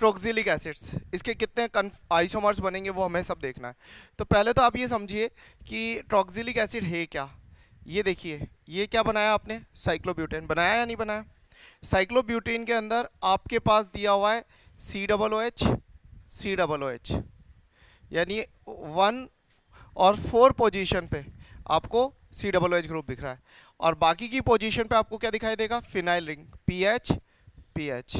ट्रोक्सिलिक acids इसके कितने isomers बनेंगे वो हमें सब देखना है। तो पहले तो आप ये समझिए कि ट्रोक्सिलिक एसिड है क्या? ये देखिए, ये क्या बनाया आपने? साइक्लोब्यूटेन बनाया या नहीं बनाया? साइक्लोब्यूटेन के अंदर आपके पास दिया हुआ है C double O H C double O H यानी वन और फोर पोजीशन पे आपको C double O H group दिख रहा है। और बाकी की पोजीशन पे आपको क्या दिखाई देगा? Phenyl ring P H P H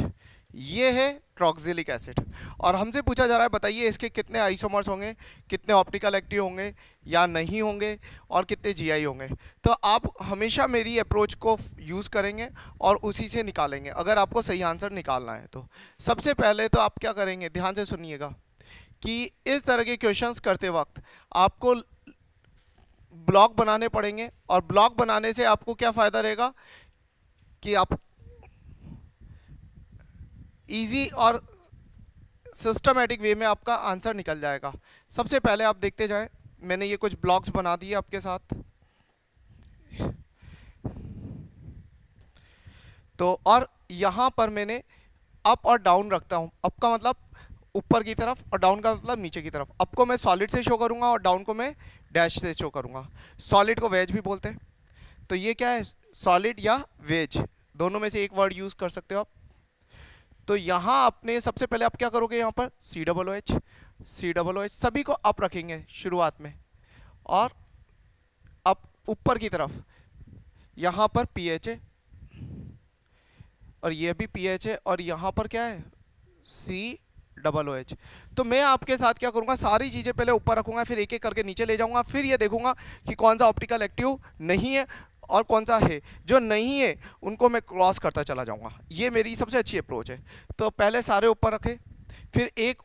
ये है ट्रॉक्सिलिक एसिड। और हमसे पूछा जा रहा है, बताइए इसके कितने आइसोमर्स होंगे, कितने ऑप्टिकल एक्टिव होंगे या नहीं होंगे और कितने जीआई होंगे। तो आप हमेशा मेरी अप्रोच को यूज़ करेंगे और उसी से निकालेंगे। अगर आपको सही आंसर निकालना है तो। सबसे पहले तो आप क्या करेंगे, ध्यान से सुनिएगा कि इस तरह के क्वेश्चंस करते वक्त आपको ब्लॉक बनाने पड़ेंगे और ब्लॉक बनाने से आपको क्या फ़ायदा रहेगा कि आप इजी और सिस्टमेटिक वे में आपका आंसर निकल जाएगा। सबसे पहले आप देखते जाएँ, मैंने ये कुछ ब्लॉक्स बना दिए आपके साथ। तो और यहाँ पर मैंने अप और डाउन रखता हूँ। अप का मतलब ऊपर की तरफ़ और डाउन का मतलब नीचे की तरफ़। अप को मैं सॉलिड से शो करूँगा और डाउन को मैं डैश से शो करूँगा। सॉलिड को वेज भी बोलते हैं। तो ये क्या है? सॉलिड या वेज दोनों में से एक वर्ड यूज़ कर सकते हो आप। तो यहाँ आपने सबसे पहले आप क्या करोगे यहाँ पर? C double O H C double O H सभी को अप रखेंगे शुरुआत में। और अब ऊपर की तरफ़, यहाँ पर पी एच है और ये भी पी एच है और यहाँ पर क्या है? सी डबल ओ एच तो मैं आपके साथ क्या करूँगा? सारी चीज़ें पहले ऊपर रखूँगा, फिर एक एक करके नीचे ले जाऊँगा, फिर ये देखूँगा कि कौन सा ऑप्टिकल एक्टिव नहीं है। और कौन सा है जो नहीं है, उनको मैं क्रॉस करता चला जाऊँगा। ये मेरी सबसे अच्छी अप्रोच है। तो पहले सारे ऊपर रखे, फिर एक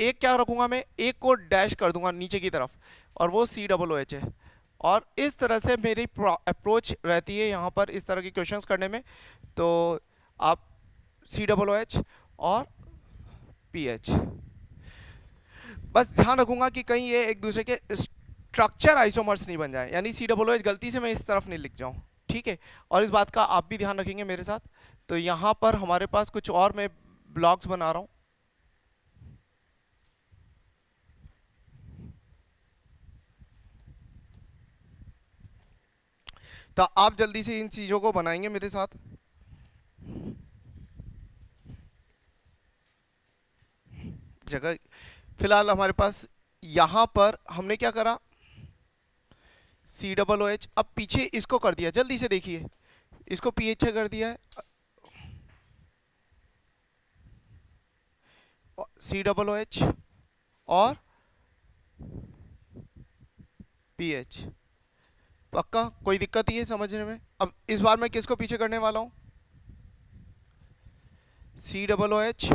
एक क्या रखूँगा मैं? एक को डैश कर दूँगा नीचे की तरफ़, और वो सी डबल ओ एच है। और इस तरह से मेरी अप्रोच रहती है यहाँ पर इस तरह के क्वेश्चन करने में। तो आप सी डबल ओ एच और पी एच बस ध्यान रखूँगा कि कहीं ये एक दूसरे के स्ट्रक्चर आइसोमर्स नहीं बन जाए। यानी सी डबल एच गलती से मैं इस तरफ़ नहीं लिख जाऊँ। ठीक है? और इस बात का आप भी ध्यान रखेंगे मेरे साथ। तो यहाँ पर हमारे पास कुछ और मैं ब्लॉग्स बना रहा हूँ। तो आप जल्दी से इन चीज़ों को बनाएँगे मेरे साथ। जगह फ़िलहाल हमारे पास यहाँ पर हमने क्या करा? सी डबल ओ एच अब पीछे इसको कर दिया, जल्दी से देखिए। इसको पी एच कर दिया है। सी डबल ओ एच और पी एच पक्का? कोई दिक्कत ही है समझने में? अब इस बार मैं किसको पीछे करने वाला हूँ? C double O H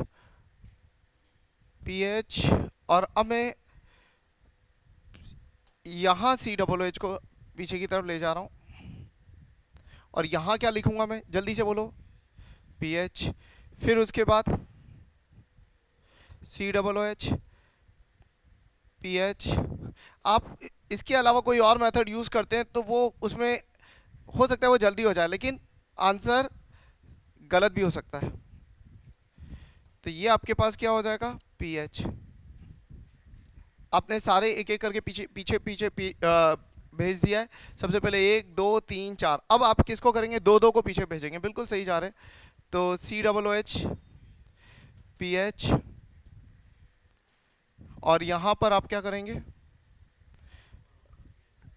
P H और अब मैं यहाँ सी डबल एच को पीछे की तरफ़ ले जा रहा हूँ। और यहाँ क्या लिखूँगा मैं? जल्दी से बोलो। पी एच फिर उसके बाद C double H P H आप इसके अलावा कोई और मेथड यूज़ करते हैं तो वो उसमें हो सकता है वो जल्दी हो जाए, लेकिन आंसर गलत भी हो सकता है। तो ये आपके पास क्या हो जाएगा? पी एच आपने सारे एक एक करके पीछे पीछे पीछे भेज दिया है। सबसे पहले एक दो तीन चार। अब आप किसको करेंगे? दो दो को पीछे भेजेंगे। बिल्कुल सही जा रहे तो C double O H P H और यहाँ पर आप क्या करेंगे?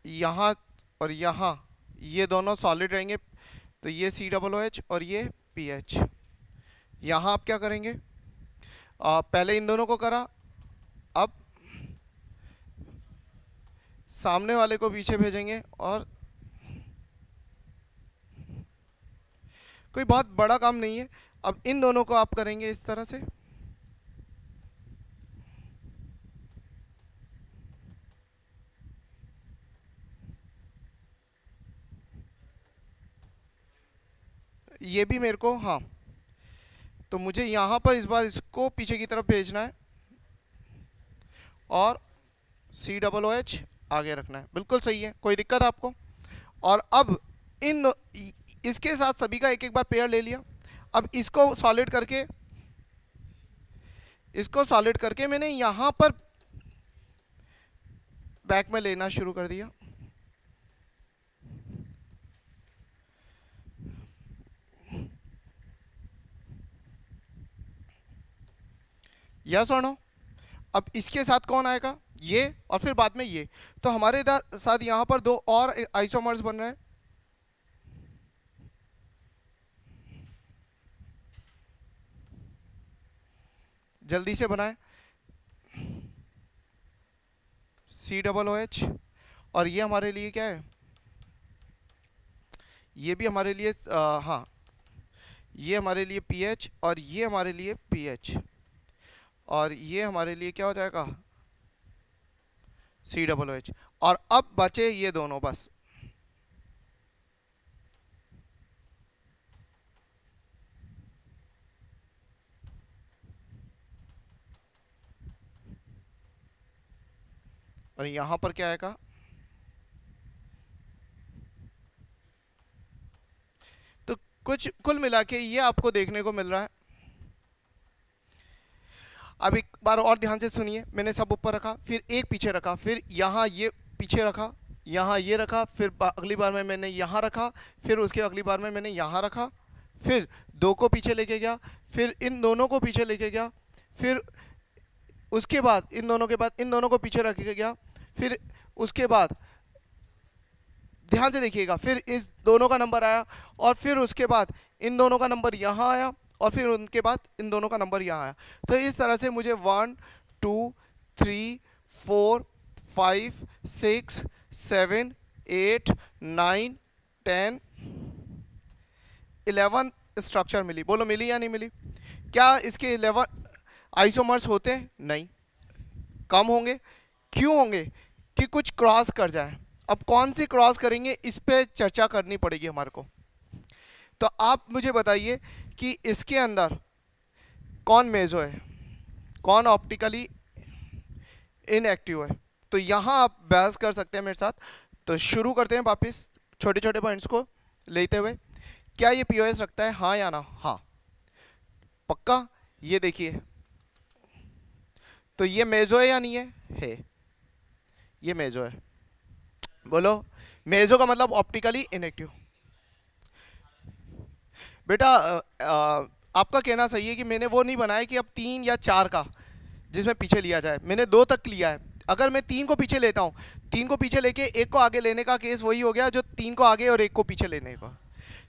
यहाँ और यहाँ। ये दोनों सॉलिड रहेंगे। तो ये सी डबल ओ एच और ये पी एच यहाँ आप क्या करेंगे? आ, पहले इन दोनों को करा। अब सामने वाले को पीछे भेजेंगे और कोई बहुत बड़ा काम नहीं है। अब इन दोनों को आप करेंगे इस तरह से। ये भी मेरे को हाँ। तो मुझे यहाँ पर इस बार इसको पीछे की तरफ़ भेजना है। और सी डबल ओ एच आगे रखना है। बिल्कुल सही है, कोई दिक्कत आपको? और अब इन इसके साथ सभी का एक एक बार पेयर ले लिया। अब इसको सॉलिड करके, इसको सॉलिड करके मैंने यहाँ पर बैक में लेना शुरू कर दिया। यस और अब इसके साथ कौन आएगा? ये और फिर बाद में ये। तो हमारे साथ यहाँ पर दो और आइसोमर्स बन रहे हैं। जल्दी से बनाएँ। सी डबल ओ एच और ये हमारे लिए क्या है? ये भी हमारे लिए हाँ। ये हमारे लिए पी एच और ये हमारे लिए पी एच और ये हमारे लिए क्या हो जाएगा? सी डबल एच और अब बचे ये दोनों, बस। और यहाँ पर क्या आएगा तो कुछ कुल मिला के ये आपको देखने को मिल रहा है। अब एक बार और ध्यान से सुनिए, मैंने सब ऊपर रखा, फिर एक पीछे रखा, फिर यहाँ ये पीछे रखा, यहाँ ये रखा, फिर अगली बार में मैंने यहाँ रखा, फिर उसके अगली बार में मैंने यहाँ रखा, फिर दो को पीछे लेके गया, फिर इन दोनों को पीछे लेके गया, फिर उसके बाद, इन दोनों के बाद, इन दोनों को पीछे रख के गया, फिर उसके बाद, ध्यान से देखिएगा, फिर इस दोनों का नंबर आया, और फिर उसके बाद इन दोनों का नंबर यहाँ आया और फिर उनके बाद इन दोनों का नंबर यहाँ आया। तो इस तरह से मुझे one, two, three, four, five, six, seven, eight, nine, ten, eleven structure मिली। बोलो, मिली या नहीं मिली? क्या इसके इलेवन आइसोमर्स होते हैं? नहीं। कम होंगे? क्यों होंगे? कि कुछ क्रॉस कर जाए। अब कौन सी क्रॉस करेंगे? इस पर चर्चा करनी पड़ेगी हमारे को। तो आप मुझे बताइए कि इसके अंदर कौन मेजो है? कौन ऑप्टिकली इनएक्टिव है? तो यहाँ आप बहस कर सकते हैं मेरे साथ। तो शुरू करते हैं वापस छोटे छोटे पॉइंट्स को लेते हुए। क्या ये पीओएस रखता है? हाँ या ना? हाँ। पक्का? ये देखिए। तो ये मेजो है या नहीं है? है। ये मेजो है। बोलो। मेजो का मतलब ऑप्टिकली इनएक्टिव बेटा आपका कहना सही है कि मैंने वो नहीं बनाया कि अब तीन या चार का, जिसमें पीछे लिया जाए। मैंने दो तक लिया है। अगर मैं तीन को पीछे लेता हूँ, तीन को पीछे लेके एक को आगे लेने का केस वही हो गया जो तीन को आगे और एक को पीछे लेने का।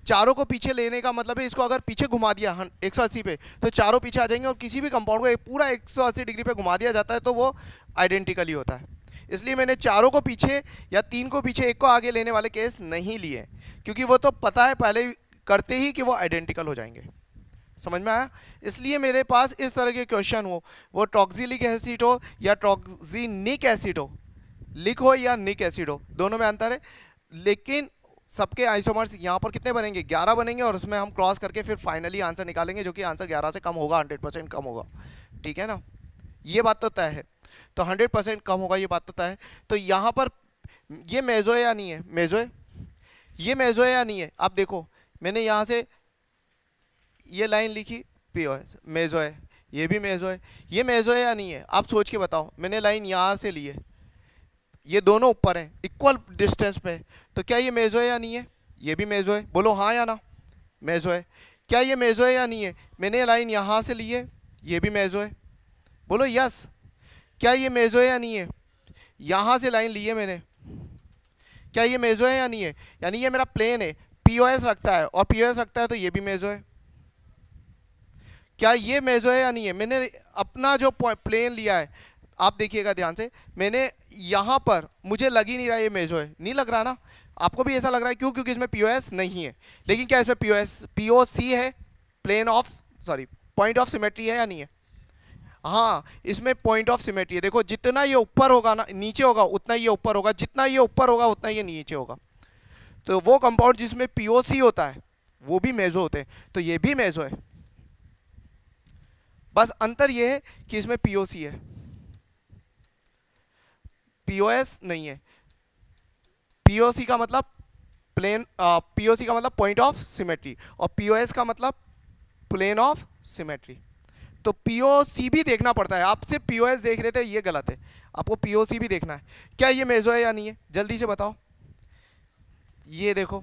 चारों को पीछे लेने का मतलब है इसको अगर पीछे घुमा दिया एक सौ पे तो चारों पीछे आ जाएँगे और किसी भी कंपाउंड को एक पूरा एक सौ अस्सी डिग्री पे घुमा दिया जाता है तो वो आइडेंटिकली होता है। इसलिए मैंने चारों को पीछे या तीन को पीछे एक को आगे लेने वाले केस नहीं लिए, क्योंकि वो तो पता है पहले करते ही कि वो आइडेंटिकल हो जाएँगे। समझ में आया? इसलिए मेरे पास इस तरह के क्वेश्चन हो। वो टॉक्सिलिक एसिड हो या टॉक्सिनिक एसिड हो। लिक हो या निक एसिड हो। दोनों में अंतर है। लेकिन सबके आइसोमर्स यहाँ पर कितने बनेंगे? 11 बनेंगे और उसमें हम क्रॉस करके फिर फाइनली आंसर निकालेंगे, जो कि आंसर 11 से कम होगा 100 परसेंट कम होगा। ठीक है ना? ये बात तो तय है। तो 100 परसेंट कम होगा, ये बात तो तय है। तो यहाँ पर ये मेजो या नहीं है। मेजो है ये मेजो या नहीं है। आप देखो मैंने यहाँ से ये लाइन लिखी, पी ओ मेजो है, ये भी मेजो है। ये मेजो है या नहीं है? आप सोच के बताओ। मैंने लाइन यहाँ से ली है। ये दोनों ऊपर हैं इक्वल डिस्टेंस पे। तो क्या ये मेजो है या नहीं है? ये भी मेजो है। बोलो हाँ या ना? मेजो है। क्या ये मेजो है या नहीं है? मैंने लाइन यहाँ से ली है, ये भी मेजो है। बोलो, यस। क्या ये मेजो है या नहीं है? यहाँ से लाइन ली है मैंने। क्या ये मेजो है या नहीं है? यानी ये मेरा प्लेन है। पीओएस रखता है, और पीओएस रखता है तो ये भी मेजो है। क्या ये मेजो है या नहीं है? मैंने अपना जो प्लेन लिया है, आप देखिएगा ध्यान से, मैंने यहाँ पर, मुझे लग ही नहीं रहा ये मेजो है। नहीं लग रहा ना? आपको भी ऐसा लग रहा है, क्यों? क्योंकि इसमें पीओएस नहीं है। लेकिन क्या इसमें पीओएस पीओसी है? Plane of sorry point of symmetry है या नहीं है? हाँ इसमें पॉइंट ऑफ़ सिमेट्री है। देखो, जितना ये ऊपर होगा ना, नीचे होगा, उतना ये ऊपर होगा। जितना ये ऊपर होगा, उतना ये नीचे होगा। तो वो कंपाउंड जिसमें पीओसी होता है, वो भी मेजो होते हैं। तो ये भी मेजो है। बस अंतर ये है कि इसमें पीओसी है। पीओएस नहीं है। पीओसी का मतलब प्लेन पीओसी का मतलब पॉइंट ऑफ़ सिमेट्री और पीओएस का मतलब प्लेन ऑफ़ सिमेट्री तो पीओसी भी देखना पड़ता है। आप सिर्फ़ पीओएस देख रहे थे, ये गलत है। आपको पीओसी भी देखना है। क्या ये मेजो है या नहीं है? जल्दी से बताओ। ये देखो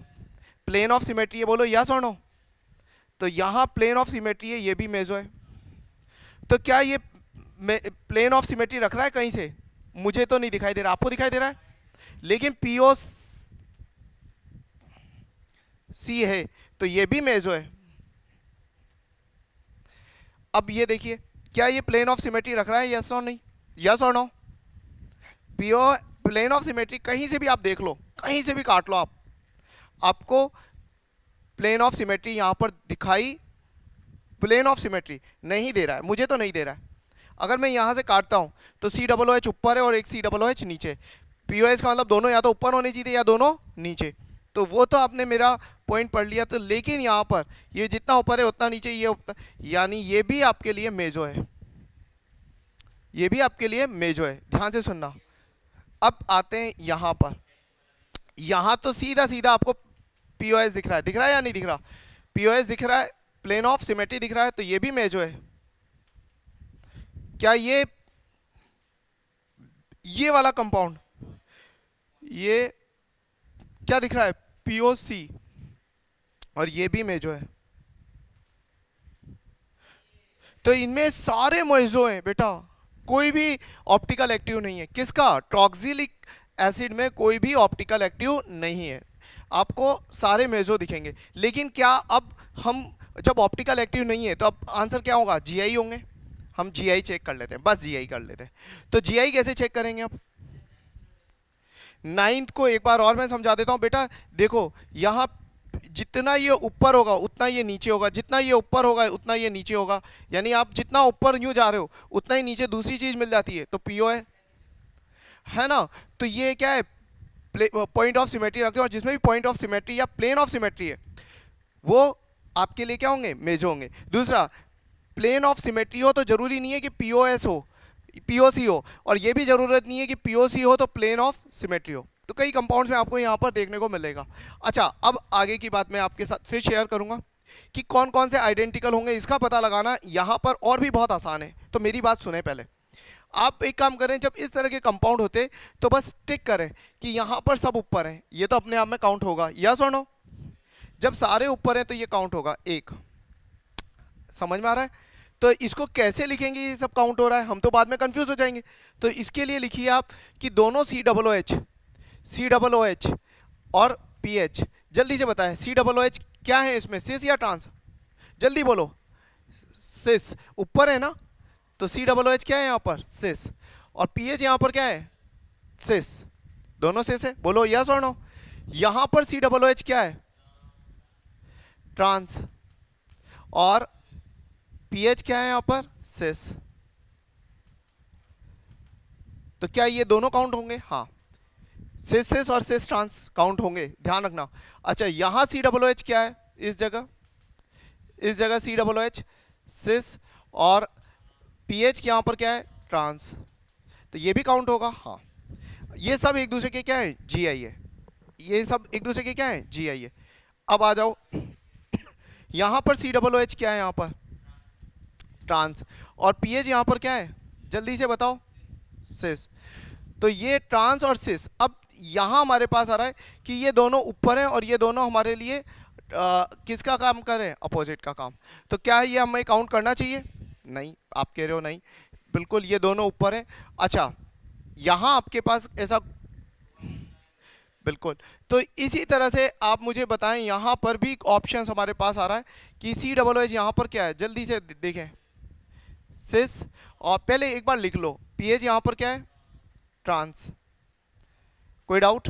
प्लेन ऑफ़ सिमेट्री है बोलो या सोनो तो यहाँ प्लेन ऑफ़ सिमेट्री है, ये भी मेजो है। तो क्या ये प्लेन ऑफ़ सिमेट्री रख रहा है कहीं से? मुझे तो नहीं दिखाई दे रहा, आपको दिखाई दे रहा है? लेकिन पीओ सी है तो ये भी मेजो है। अब ये देखिए, क्या ये प्लेन ऑफ़ सिमेट्री रख रहा है यस और नहीं यस और no PO plane of symmetry कहीं से भी आप देख लो, कहीं से भी काट लो आप। आपको प्लेन ऑफ़ सिमेट्री यहाँ पर दिखाई प्लेन ऑफ़ सिमेट्री नहीं दे रहा है, मुझे तो नहीं दे रहा है। अगर मैं यहाँ से काटता हूँ तो सी डबल ओ एच ऊपर है और एक सी डबल ओ एच नीचे। पी ओ एस का मतलब दोनों या तो ऊपर होने चाहिए या दोनों नीचे। तो वो तो आपने मेरा पॉइंट पढ़ लिया तो लेकिन यहाँ पर ये जितना ऊपर है, उतना नीचे, ये यानी ये भी आपके लिए मेजो है। ये भी आपके लिए मेजो है। ध्यान से सुनना। अब आते हैं यहाँ पर। यहाँ तो सीधा सीधा आपको पीओएस दिख रहा है। दिख रहा है या नहीं दिख रहा? पीओएस दिख रहा है प्लेन ऑफ़ सिमेट्री दिख रहा है तो ये भी मेजो है। क्या ये ये वाला कंपाउंड ये क्या दिख रहा है? पीओसी और ये भी मेजो है। तो इनमें सारे मोइजो हैं, बेटा। कोई भी ऑप्टिकल एक्टिव नहीं है। किसका? ट्रॉक्सिलिक एसिड में कोई भी ऑप्टिकल एक्टिव नहीं है। आपको सारे मेजो दिखेंगे। लेकिन क्या अब हम, जब ऑप्टिकल एक्टिव नहीं है तो अब आंसर क्या होगा? जीआई होंगे। हम जीआई चेक कर लेते हैं। बस जीआई कर लेते हैं। तो जीआई कैसे चेक करेंगे आप? नाइन्थ को एक बार और मैं समझा देता हूँ, बेटा। देखो, यहाँ जितना ये ऊपर होगा, उतना ये नीचे होगा। जितना ये ऊपर होगा, उतना ये नीचे होगा। यानी आप जितना ऊपर यूँ जा रहे हो, उतना ही नीचे दूसरी चीज़ मिल जाती है। तो पीओ है। है ना? तो ये क्या है? पॉइंट ऑफ़ सिमेट्री रखते हैं और जिसमें भी पॉइंट ऑफ़ सिमेट्री या प्लेन ऑफ़ सिमेट्री है, वो आपके लिए क्या होंगे? मेजो होंगे। दूसरा प्लेन ऑफ़ सिमेट्री हो तो ज़रूरी नहीं है कि पीओएस हो पीओसी हो, और ये भी ज़रूरत नहीं है कि पीओसी हो तो प्लेन ऑफ़ सिमेट्री हो। तो कई कंपाउंड्स में आपको यहाँ पर देखने को मिलेगा। अच्छा अब आगे की बात मैं आपके साथ फिर शेयर करूँगा कि कौन कौन से आइडेंटिकल होंगे, इसका पता लगाना यहाँ पर और भी बहुत आसान है। तो मेरी बात सुने पहले। आप एक काम करें, जब इस तरह के कंपाउंड होते तो बस टिक करें कि यहाँ पर सब ऊपर हैं। ये तो अपने आप में काउंट होगा। या सुनो जब सारे ऊपर हैं तो ये काउंट होगा। एक। समझ में आ रहा है? तो इसको कैसे लिखेंगे ये सब काउंट हो रहा है? हम तो बाद में कंफ्यूज हो जाएँगे। तो इसके लिए लिखिए आप कि दोनों C double O H C double O H और पी एच जल्दी से बताएँ सी डबल ओ एच क्या है इसमें? सिस या ट्रांस जल्दी बोलो। सिस ऊपर है ना? तो सी डबल ओ एच क्या है यहाँ पर? सिस और पी एच यहाँ पर क्या है? सिस दोनों सिस है? बोलो यस और नो यहाँ पर सी डबल ओ एच क्या है? ट्रांस और पीएच क्या है यहाँ पर? सिस तो क्या ये दोनों काउंट होंगे? हाँ. सिस सिस और सिस ट्रांस काउंट होंगे. ध्यान रखना. अच्छा यहाँ सी डब्लो एच क्या है? इस जगह. इस जगह सी डब्लो एच सिस और पीएच यहाँ पर क्या है? ट्रांस तो ये भी काउंट होगा? हाँ. ये सब एक दूसरे के क्या है? जी आई है. ये सब एक दूसरे के क्या है? जी आई है. अब आ जाओ. यहाँ पर सी डब्लो एच क्या है यहाँ पर? ट्रांस और पीएच यहाँ पर क्या है? जल्दी से बताओ. सिस तो ये ट्रांस और सिस अब यहाँ हमारे पास आ रहा है कि ये दोनों ऊपर हैं और ये दोनों हमारे लिए आ, किसका काम कर रहे हैं? अपोजिट का काम. तो क्या ये हमें काउंट करना चाहिए? नहीं, आप कह रहे हो नहीं। बिल्कुल, ये दोनों ऊपर हैं। अच्छा यहाँ आपके पास ऐसा बिल्कुल। तो इसी तरह से आप मुझे बताएँ, यहाँ पर भी ऑप्शन हमारे पास आ रहा है कि सी डबल एच यहाँ पर क्या है? जल्दी से देखें। सिस और पहले एक बार लिख लो। पी एच यहाँ पर क्या है? ट्रांस कोई डाउट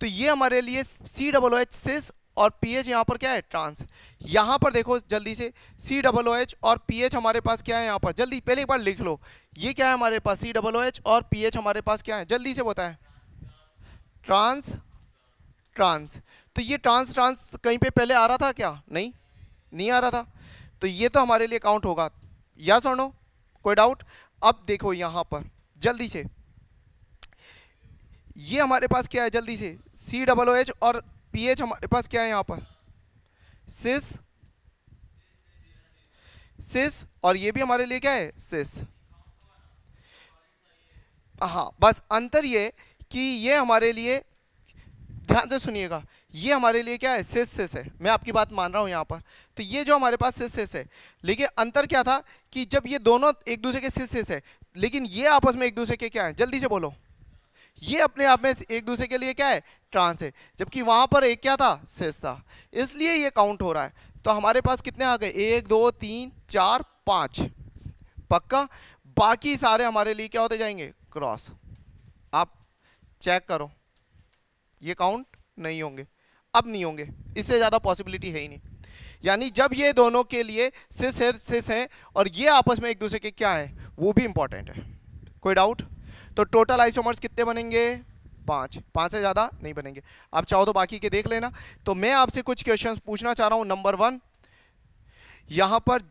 तो ये हमारे लिए C double O H cis और पीएच यहाँ पर क्या है? ट्रांस यहाँ पर देखो जल्दी से सी डबल ओ एच और पीएच हमारे पास क्या है यहाँ पर? जल्दी, पहले एक बार लिख लो। ये क्या है हमारे पास? सी डबल ओ एच और पीएच हमारे पास क्या है? जल्दी से बताएँ। ट्रांस ट्रांस तो ये ट्रांस ट्रांस कहीं पे पहले आ रहा था क्या? नहीं नहीं आ रहा था। तो ये तो हमारे लिए काउंट होगा। या सुनो, कोई डाउट अब देखो यहाँ पर, जल्दी से। ये हमारे पास क्या है? जल्दी से। सी डबल ओ एच और पी एच हमारे पास क्या है यहाँ पर? सिस सिस, और ये भी हमारे लिए क्या है? सिस। हाँ बस अंतर ये कि ये हमारे लिए, ध्यान से सुनिएगा, ये हमारे लिए क्या है? सिस सिस है। मैं आपकी बात मान रहा हूँ यहाँ पर। तो ये जो हमारे पास सिस सिस है, लेकिन अंतर क्या था कि जब ये दोनों एक दूसरे के सिस सिस है, लेकिन ये आपस में एक दूसरे के क्या है? जल्दी से बोलो। ये अपने आप में एक दूसरे के लिए क्या है? ट्रांस है। जबकि वहाँ पर एक क्या था? सेस था। इसलिए ये काउंट हो रहा है। तो हमारे पास कितने आ गए? एक, दो, तीन, चार, पाँच। पक्का? बाकी सारे हमारे लिए क्या होते जाएँगे? क्रॉस आप चेक करो। ये काउंट नहीं होंगे। अब नहीं होंगे। इससे ज़्यादा पॉसिबिलिटी है ही नहीं। यानी जब ये दोनों के लिए सिस है सिस है, और ये आपस में एक दूसरे के क्या है? वो भी इंपॉर्टेंट है। कोई डाउट तो टोटल आइसोमर्स कितने बनेंगे? पाँच। पाँच से ज़्यादा नहीं बनेंगे। आप चाहो तो बाकी के देख लेना। तो मैं आपसे कुछ क्वेश्चन पूछना चाह रहा हूँ। नंबर वन यहाँ पर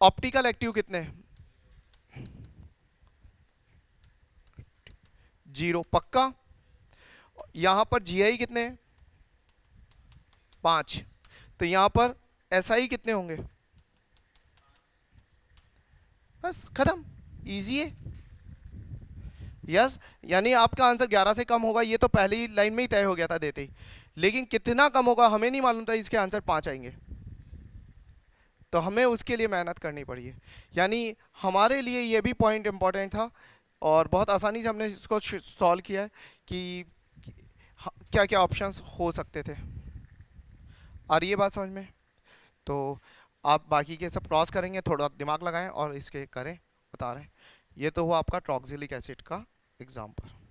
ऑप्टिकल एक्टिव कितने ज़ीरो पक्का? यहाँ पर जीआई कितने पाँच। तो यहाँ पर एसआई कितने होंगे? बस, खत्म। इजी है। यस यानी आपका आंसर 11 से कम होगा, ये तो पहली लाइन में ही तय हो गया था देते ही। लेकिन कितना कम होगा, हमें नहीं मालूम था इसके आंसर पाँच आएँगे। तो हमें उसके लिए मेहनत करनी पड़ी है। यानी हमारे लिए ये भी पॉइंट इंपॉर्टेंट था और बहुत आसानी से हमने इसको सॉल्व किया है कि क्या क्या ऑप्शंस हो सकते थे। आ रही है बात समझ में? तो आप बाकी के सब क्रॉस करेंगे, थोड़ा दिमाग लगाएँ और इसके करें, बता रहे हैं। ये तो हुआ आपका ट्रॉक्सिलिक एसिड का एग्ज़ाम्पल